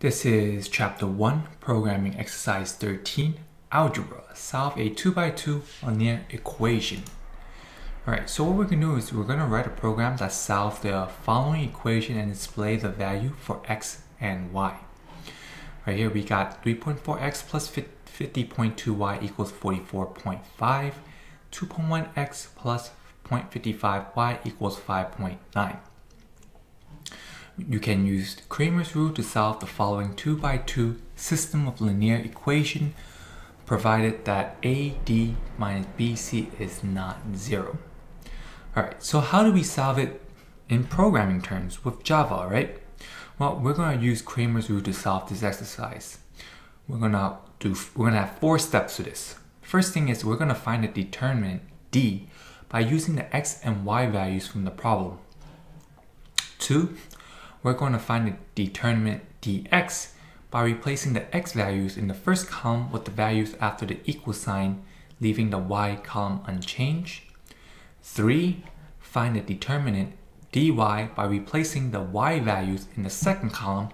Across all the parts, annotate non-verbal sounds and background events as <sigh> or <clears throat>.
This is chapter 1, programming exercise 13, algebra. Solve a 2 by 2 linear equation. Alright, so what we're going to do is we're going to write a program that solves the following equation and display the value for x and y. Right here we got 3.4x plus 50.2y equals 44.5, 2.1x plus 0.55y equals 5.9. You can use Cramer's rule to solve the following 2 by 2 system of linear equation provided that AD minus BC is not zero. Alright, so how do we solve it in programming terms with Java, right? Well, we're going to use Cramer's rule to solve this exercise. We're going to do we're going to have four steps to this. First thing is we're going to find the determinant D by using the x and y values from the problem. Two, we're going to find the determinant dx by replacing the x values in the first column with the values after the equal sign, leaving the y column unchanged. 3. Find the determinant dy by replacing the y values in the second column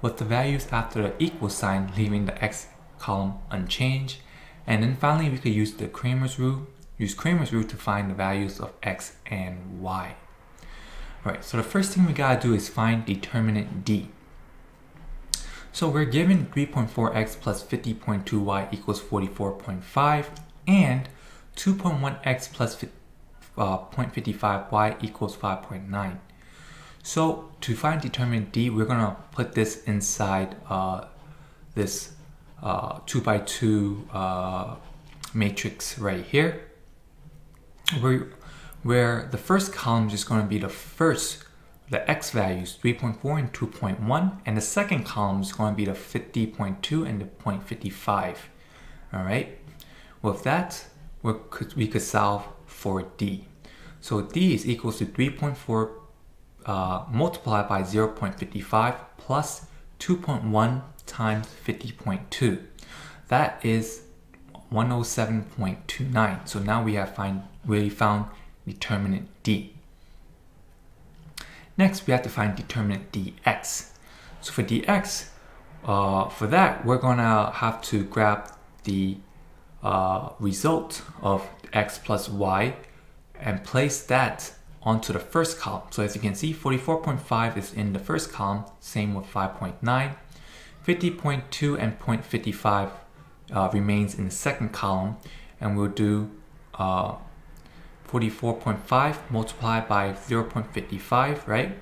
with the values after the equal sign, leaving the x column unchanged. And then finally, we could use the Cramer's rule, use Cramer's rule to find the values of x and y. Alright, so the first thing we gotta do is find determinant D. So we're given 3.4x plus 50.2y equals 44.5 and 2.1x plus uh, 0.55y equals 5.9. So to find determinant D, we're gonna put this inside uh, this uh, 2 by 2 uh, matrix right here. We're where the first column is going to be the first, the x values, 3.4 and 2.1, and the second column is going to be the 50.2 and the 0.55. All right, with that, we could, we could solve for d. So d is equals to 3.4 uh, multiplied by 0.55 plus 2.1 times 50.2. That is 107.29. So now we have find we found determinant d. Next, we have to find determinant dx. So for dx, uh, for that, we're gonna have to grab the uh, result of x plus y and place that onto the first column. So as you can see, 44.5 is in the first column, same with 5.9. 50.2 and 0.55 uh, remains in the second column, and we'll do uh, 44.5 multiplied by 0.55, right?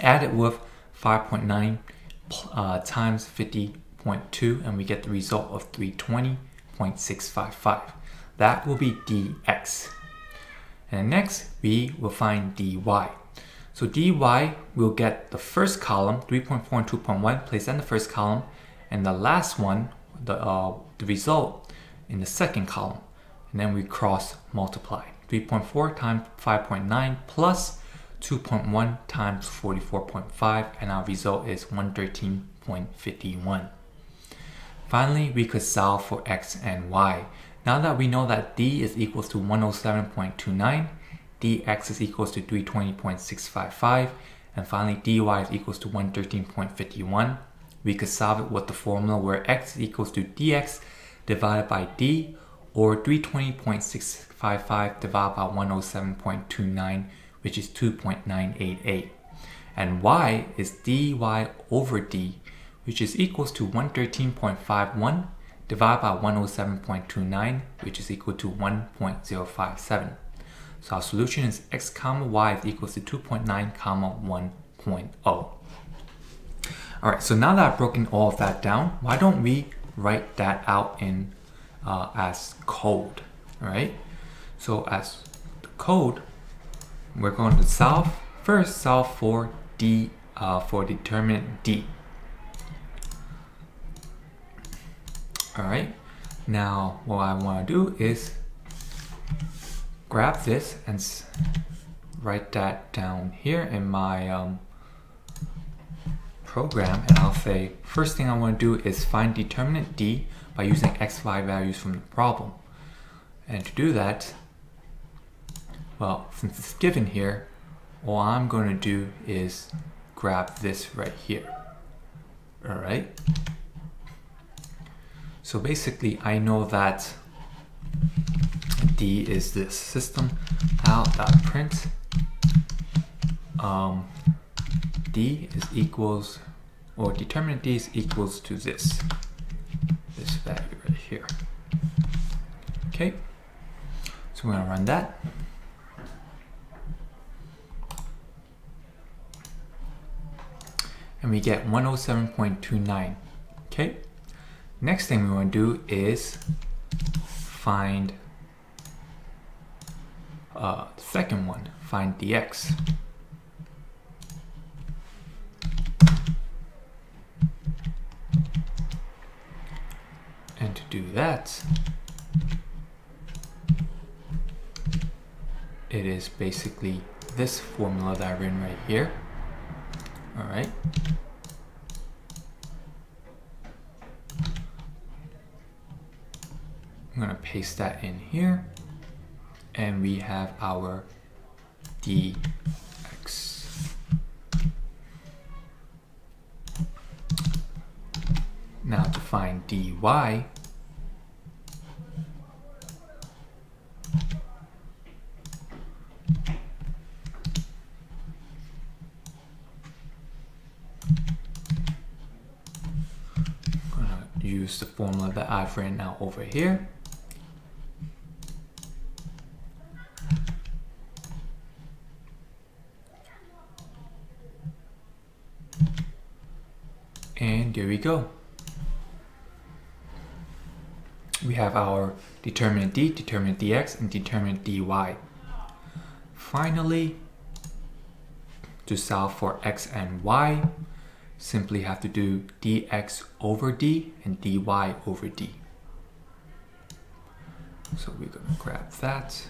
Add it with 5.9 uh, times 50.2 and we get the result of 320.655. That will be dx. And next, we will find dy. So dy will get the first column, 3.4 and 2.1, place in the first column, and the last one, the, uh, the result, in the second column and then we cross multiply. 3.4 times 5.9 plus 2.1 times 44.5 and our result is 113.51. Finally, we could solve for x and y. Now that we know that d is equals to 107.29, dx is equals to 320.655, and finally dy is equals to 113.51, we could solve it with the formula where x is equals to dx divided by d or 320.655 divided by 107.29, which is 2.988. And y is dy over d, which is equals to 113.51 divided by 107.29, which is equal to 1.057. So our solution is x comma y is equals to 2.9 comma 1.0. Alright, so now that I've broken all of that down, why don't we write that out in uh, as code, right? So as code, we're going to solve, first solve for D, uh, for determinant D. All right, now what I want to do is grab this and write that down here in my um, program and I'll say first thing I want to do is find determinant D by using xy values from the problem. And to do that, well, since it's given here, all I'm going to do is grab this right here. All right. So basically I know that D is this system out dot print um, D is equals or determinant D is equals to this this value right here. Okay, so we're gonna run that. And we get 107.29. Okay, next thing we want to do is find uh, the second one, find dx. Do that, it is basically this formula that I've written right here. All right. I'm gonna paste that in here and we have our dx. Now to find dy, use the formula that I've written out over here. And there we go. We have our determinant d, determinant dx, and determinant dy. Finally, to solve for x and y, simply have to do dx over d and dy over d. So we're going to grab that.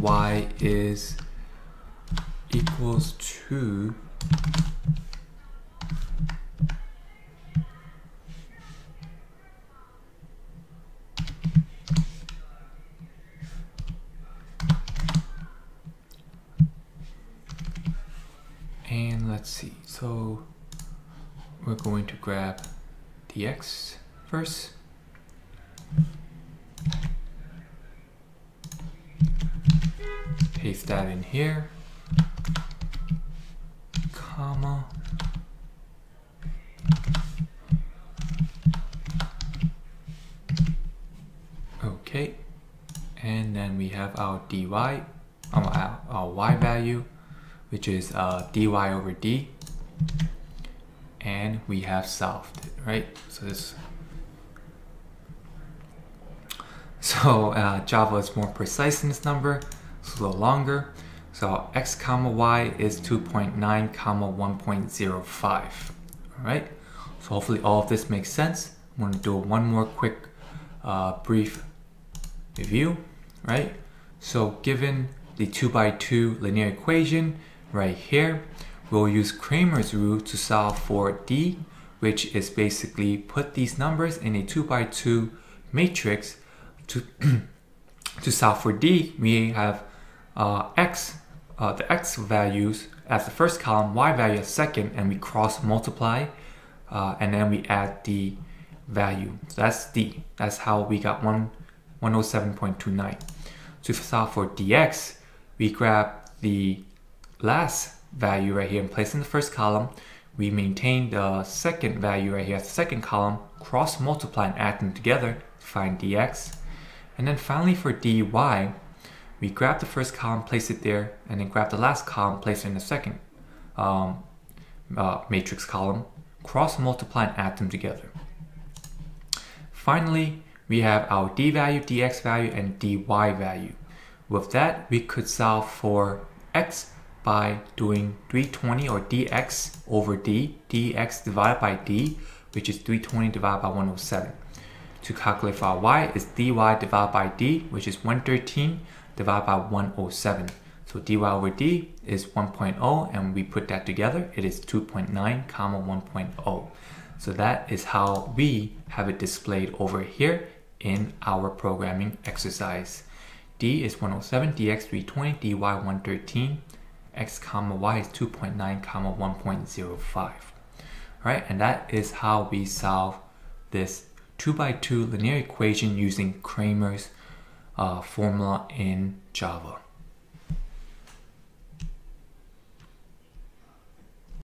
Y is equals to and let's see. So we're going to grab the x first paste that in here, comma, okay, and then we have our dy, our, our y value, which is uh, dy over d, and we have solved it, right? So this so uh, Java is more precise in this number a little longer. So x comma y is 2.9 comma 1.05. All right. So hopefully all of this makes sense. I'm going to do one more quick uh, brief review, right? So given the 2 by 2 linear equation right here, we'll use Cramer's rule to solve for D, which is basically put these numbers in a 2 by 2 matrix to, <clears throat> to solve for D, we have uh, x, uh, the x values as the first column, y value as second, and we cross multiply, uh, and then we add the value. So that's d. That's how we got 1, 107.29. To solve for dx, we grab the last value right here and place in the first column. We maintain the second value right here as the second column, cross multiply and add them together to find dx. And then finally for dy, we grab the first column, place it there, and then grab the last column, place it in the second um, uh, matrix column, cross multiply and add them together. Finally, we have our d value, dx value, and dy value. With that, we could solve for x by doing 320 or dx over d, dx divided by d, which is 320 divided by 107. To calculate for our y is dy divided by d, which is 113 divided by 107. So dy over d is 1.0 and we put that together, it is 2.9 comma 1.0. So that is how we have it displayed over here in our programming exercise. d is 107, dx 320, dy 113, x comma y is 2.9 comma 1.05. Right, and that is how we solve this 2 by 2 linear equation using Cramer's uh, formula in Java.